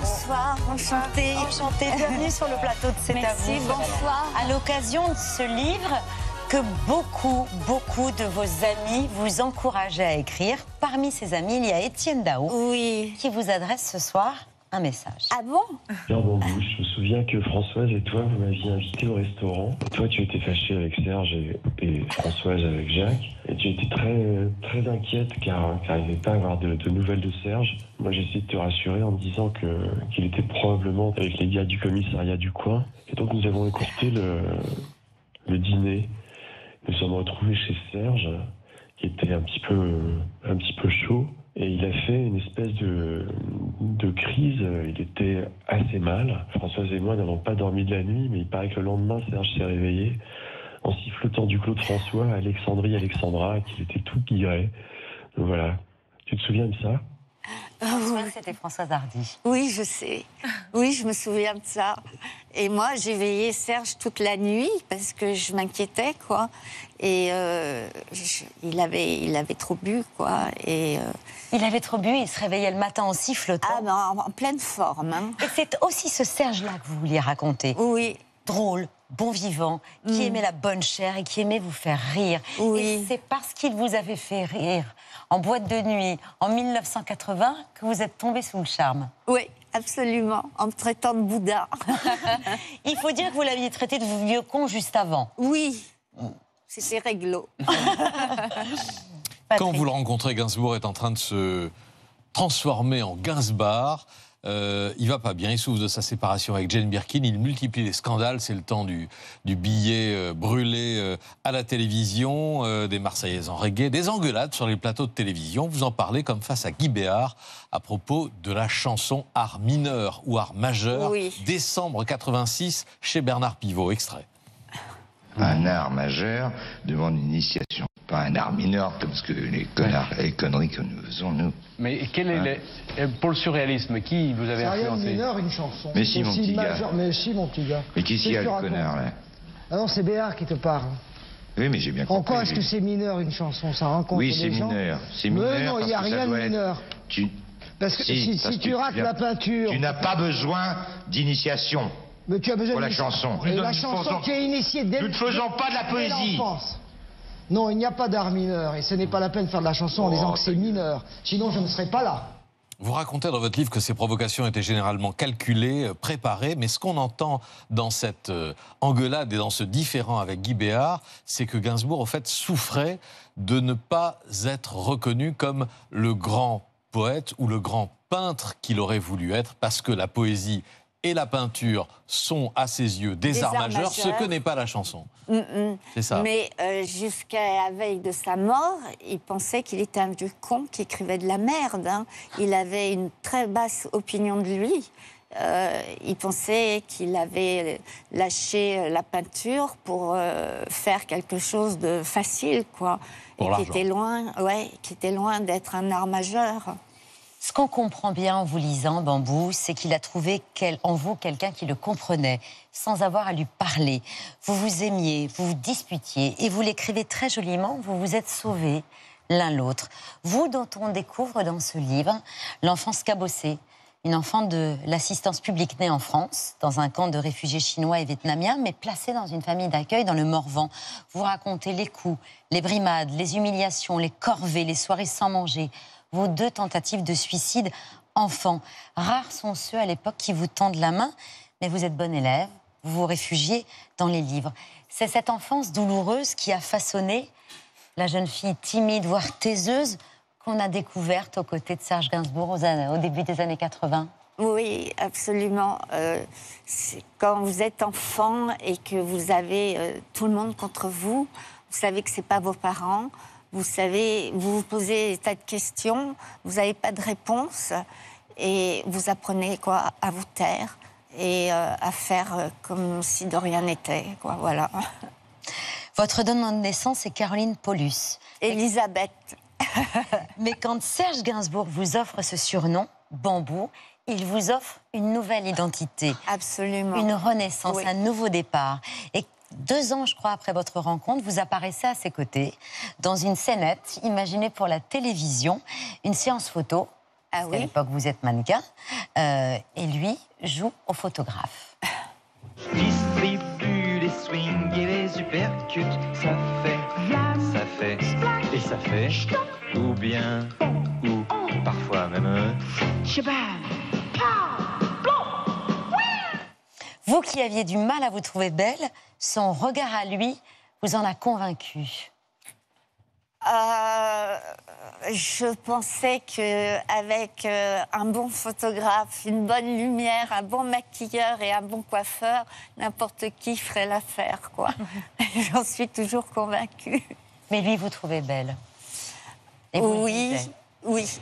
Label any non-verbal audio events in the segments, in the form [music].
Bonsoir, enchantée. Enchantée, bienvenue sur le plateau de C'est à vous. bonsoir. À l'occasion de ce livre que beaucoup, beaucoup de vos amis vous encourageaient à écrire. Parmi ces amis, il y a Étienne Dao Oui. qui vous adresse ce soir un message. Ah bon? Pierre Bambou, je me souviens que Françoise et toi, vous m'aviez invité au restaurant. Toi, tu étais fâchée avec Serge et, et Françoise avec Jacques. Et tu étais très, très inquiète car tu n'arrivais pas à avoir de, de nouvelles de Serge. Moi, j'ai essayé de te rassurer en me disant que qu'il était probablement avec les gars du commissariat du coin. Et donc, nous avons écourté le, le dîner. Nous sommes retrouvés chez Serge, qui était un petit peu, un petit peu chaud. Et il a fait une espèce de, de crise. Il était assez mal. Françoise et moi n'avons pas dormi de la nuit, mais il paraît que le lendemain, Serge s'est réveillé en sifflotant du Claude François à Alexandrie Alexandra, qu'il était tout guiré. Donc voilà. Tu te souviens de ça? Ah Je oui. crois que c'était Françoise Hardy. Oui, je sais. Oui, je me souviens de ça. Et moi, j'ai veillé Serge toute la nuit parce que je m'inquiétais, quoi. Et euh, je- il, avait, il avait trop bu, quoi. Et, euh, Il avait trop bu, il se réveillait le matin en sifflotant. ah, ben, en, en pleine forme. hein. Et c'est aussi ce Serge-là que vous vouliez raconter. Oui, Drôle, bon vivant, qui Mm. aimait la bonne chair et qui aimait vous faire rire. Oui. Et c'est parce qu'il vous avait fait rire en boîte de nuit en 1980 que vous êtes tombé sous le charme. oui, absolument. En me traitant de Bouddha. [laughs] Il faut dire que vous l'aviez traité de vieux con juste avant. Oui, c'était réglo. [laughs] Quand vous le rencontrez, Gainsbourg est en train de se transformer en Gainsbar. Euh, il va pas bien, il souffre de sa séparation avec Jane Birkin, il multiplie les scandales, c'est le temps du, du billet euh, brûlé euh, à la télévision, euh, des Marseillaises en reggae, des engueulades sur les plateaux de télévision. Vous en parlez comme face à Guy Béard à propos de la chanson Art mineur ou Art majeur, Oui. décembre 86 chez Bernard Pivot. Extrait. un art majeur demande une initiation. Pas un art mineur comme ce que les, connards, les conneries que nous faisons, nous. Mais quel est Hein le- euh, pour le surréalisme, qui vous avez C'est influencé mineur, une chanson. Mais si, C'est mon petit gars. majeur- Mais si, mon petit gars. Mais qui s'y a le connard, là Ah non, c'est Béard qui te parle. Oui, mais j'ai bien compris. En quoi est-ce que c'est mineur, une chanson? Ça rencontre Oui, des c'est gens mineur. C'est Mais mineur non, il n'y a parce rien de être- mineur. Tu... Parce que si, si parce tu viens- la peinture... Tu n'as pas besoin d'initiation. Mais tu as besoin pour la chanson. Et la chanson faisons- qui est initiée dès Nous ne faisons pas de la dès poésie. Non, il n'y a pas d'art mineur. Et ce n'est pas la peine de faire de la chanson en disant que c'est mineur. Sinon, je ne serais pas là. Vous racontez dans votre livre que ces provocations étaient généralement calculées, euh, préparées, mais ce qu'on entend dans cette euh, engueulade et dans ce différent avec Guy Béard, c'est que Gainsbourg, au fait, souffrait de ne pas être reconnu comme le grand poète ou le grand peintre qu'il aurait voulu être, parce que la poésie et la peinture sont, à ses yeux, des, Des arts, arts majeurs, ce que n'est pas la chanson. Mm, mm. C'est ça. Mais euh, jusqu'à la veille de sa mort, il pensait qu'il était un vieux con qui écrivait de la merde. hein. Il avait une très basse opinion de lui. Euh, il pensait qu'il avait lâché la peinture pour euh, faire quelque chose de facile, quoi. Pour Et qui était loin, ouais, qui était loin d'être un art majeur. Ce qu'on comprend bien en vous lisant, Bambou, c'est qu'il a trouvé en vous quelqu'un qui le comprenait, sans avoir à lui parler. Vous vous aimiez, vous vous disputiez, et vous l'écrivez très joliment, vous vous êtes sauvés l'un l'autre. Vous dont on découvre dans ce livre l'enfance cabossée, une enfant de l'assistance publique née en France, dans un camp de réfugiés chinois et vietnamiens, mais placée dans une famille d'accueil dans le Morvan. Vous racontez les coups, les brimades, les humiliations, les corvées, les soirées sans manger, vos deux tentatives de suicide enfant. Rares sont ceux à l'époque qui vous tendent la main, mais vous êtes bon élève, vous vous réfugiez dans les livres. C'est cette enfance douloureuse qui a façonné la jeune fille timide, voire taiseuse, qu'on a découverte aux côtés de Serge Gainsbourg au début des années 80. Oui, absolument. Euh, quand vous êtes enfant et que vous avez euh, tout le monde contre vous, vous savez que c'est pas vos parents, vous savez, vous vous posez des tas de questions, vous n'avez pas de réponse et vous apprenez quoi à vous taire et euh, à faire euh, comme si de rien n'était, quoi. Voilà. [laughs] Votre nom de naissance est Caroline Paulus. Elisabeth. [laughs] Mais quand Serge Gainsbourg vous offre ce surnom, Bambou, il vous offre une nouvelle identité. Absolument. une renaissance, Oui. un nouveau départ. Et deux ans, je crois, après votre rencontre, vous apparaissez à ses côtés dans une scénette imaginée pour la télévision, une séance photo Ah À oui l'époque, vous êtes mannequin. euh, et lui joue au photographe. distribue les swings et les uppercuts. Ça fait, ça fait, et ça fait, ou bien, ou parfois même. Vous qui aviez du mal à vous trouver belle, son regard à lui vous en a convaincu. Euh, je pensais que avec euh, un bon photographe, une bonne lumière, un bon maquilleur et un bon coiffeur, n'importe qui ferait l'affaire, quoi. [laughs] J'en suis toujours convaincue. Mais lui, vous trouvez belle. Et vous Oui, oui.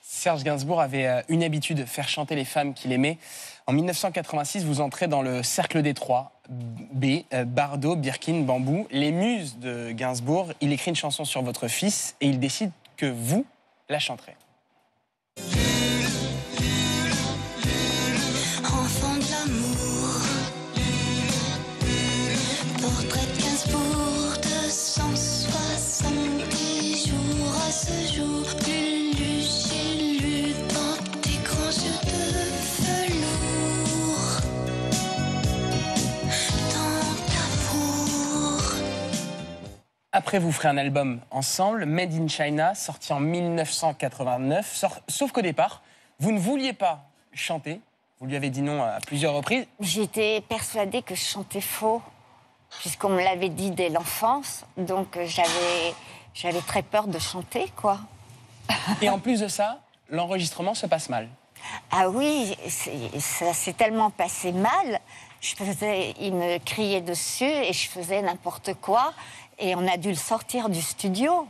Serge Gainsbourg avait euh, une habitude, faire chanter les femmes qu'il aimait. En 1986, vous entrez dans le Cercle des Trois, B, euh, Bardot, Birkin, Bambou. Les muses de Gainsbourg, il écrit une chanson sur votre fils et il décide que vous la chanterez. Après, vous ferez un album ensemble, Made in China, sorti en 1989. Sor- Sauf qu'au départ, vous ne vouliez pas chanter. Vous lui avez dit non à plusieurs reprises. J'étais persuadée que je chantais faux, puisqu'on me l'avait dit dès l'enfance. Donc euh, j'avais, j'avais très peur de chanter, quoi. [laughs] Et en plus de ça, l'enregistrement se passe mal. Ah oui, ça s'est tellement passé mal. Je faisais, il me criait dessus et je faisais n'importe quoi. Et on a dû le sortir du studio.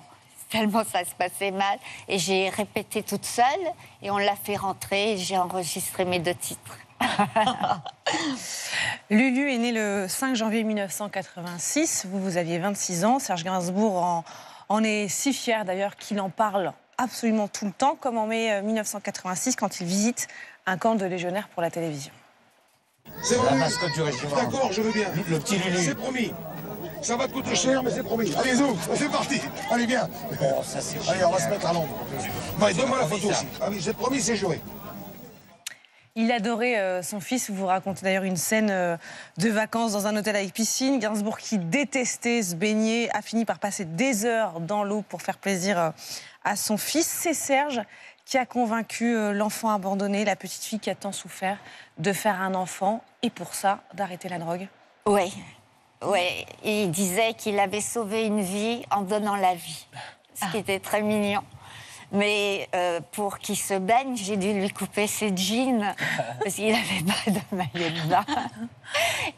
Tellement ça se passait mal. Et j'ai répété toute seule et on l'a fait rentrer. et J'ai enregistré mes deux titres. [laughs] Lulu est né le 5 janvier 1986. Vous, vous aviez 26 ans. Serge Gainsbourg en, en est si fier d'ailleurs qu'il en parle absolument tout le temps, comme en mai euh, 1986 quand il visite un camp de légionnaires pour la télévision. C'est promis. D'accord, je veux bien. Le petit Lulu. C'est promis. Ça va te coûter cher, mais c'est promis. Allez, Zou, c'est parti. Allez, viens. Allez, on va se mettre à l'ombre. Ouais, Donne-moi la photo aussi. Ah oui, j'ai promis, c'est joué. Il adorait euh, son fils. Vous vous racontez d'ailleurs une scène euh, de vacances dans un hôtel avec piscine. Gainsbourg, qui détestait se baigner, a fini par passer des heures dans l'eau pour faire plaisir euh, à son fils. C'est Serge qui a convaincu l'enfant abandonné, la petite fille qui a tant souffert, de faire un enfant et pour ça, d'arrêter la drogue. Oui, oui. Il disait qu'il avait sauvé une vie en donnant la vie, ce qui était très mignon. Mais euh, pour qu'il se baigne, j'ai dû lui couper ses jeans [laughs] parce qu'il n'avait pas de maillot de bain.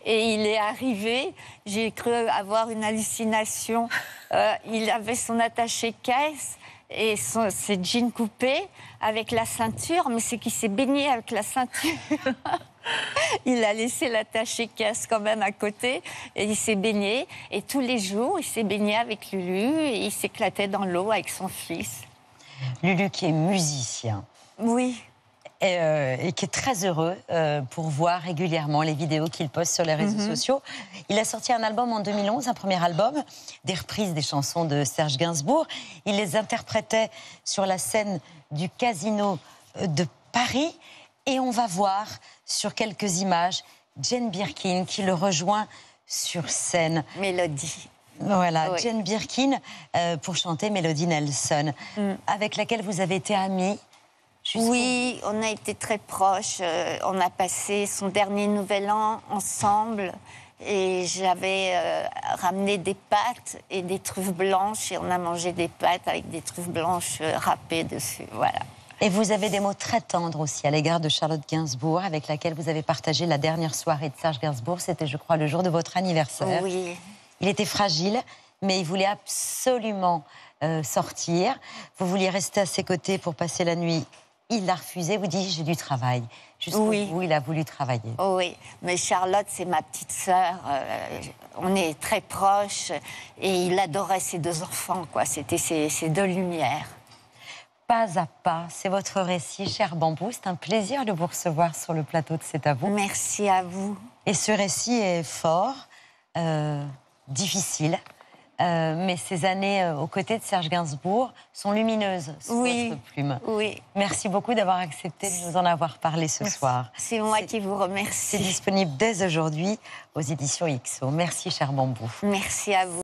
Et il est arrivé, j'ai cru avoir une hallucination. Euh, il avait son attaché-caisse et son- ses jeans coupés avec la ceinture, mais c'est qu'il s'est baigné avec la ceinture. [laughs] Il a laissé l'attaché-caisse quand même à côté et il s'est baigné. Et tous les jours, il s'est baigné avec Lulu et il s'éclatait dans l'eau avec son fils. Lulu qui est musicien. Oui. Et, euh, et qui est très heureux euh, pour voir régulièrement les vidéos qu'il poste sur les réseaux Mhm. sociaux. Il a sorti un album en 2011, un premier album, des reprises des chansons de Serge Gainsbourg. Il les interprétait sur la scène du Casino euh, de Paris. Et on va voir sur quelques images Jane Birkin qui le rejoint sur scène. Mélodie. Voilà, Oui. Jane Birkin euh, pour chanter Mélodie Nelson, Mm. avec laquelle vous avez été amie. Oui, on a été très proches. Euh, on a passé son dernier nouvel an ensemble. Et j'avais euh, ramené des pâtes et des truffes blanches. Et on a mangé des pâtes avec des truffes blanches euh, râpées dessus. Voilà. Et vous avez des mots très tendres aussi à l'égard de Charlotte Gainsbourg, avec laquelle vous avez partagé la dernière soirée de Serge Gainsbourg. C'était, je crois, le jour de votre anniversaire. Oui. Il était fragile, mais il voulait absolument euh, sortir. Vous vouliez rester à ses côtés pour passer la nuit. Il l'a refusé, vous dit j'ai du travail. Jusqu'au Oui. bout, il a voulu travailler? Oh oui, mais Charlotte, c'est ma petite sœur. euh, on est très proches et il adorait ses deux enfants, quoi. C'était ses, ses deux lumières. Pas à pas, c'est votre récit, cher Bambou. C'est un plaisir de vous recevoir sur le plateau de C'est à vous. Merci à vous. Et ce récit est fort, euh, difficile, Euh, mais ces années euh, aux côtés de Serge Gainsbourg sont lumineuses sous Oui. votre plume. Oui. Merci beaucoup d'avoir accepté de nous en avoir parlé ce soir. C'est moi qui vous C'est remercie. disponible dès aujourd'hui aux éditions XO. Merci, cher Bambou. Merci à vous.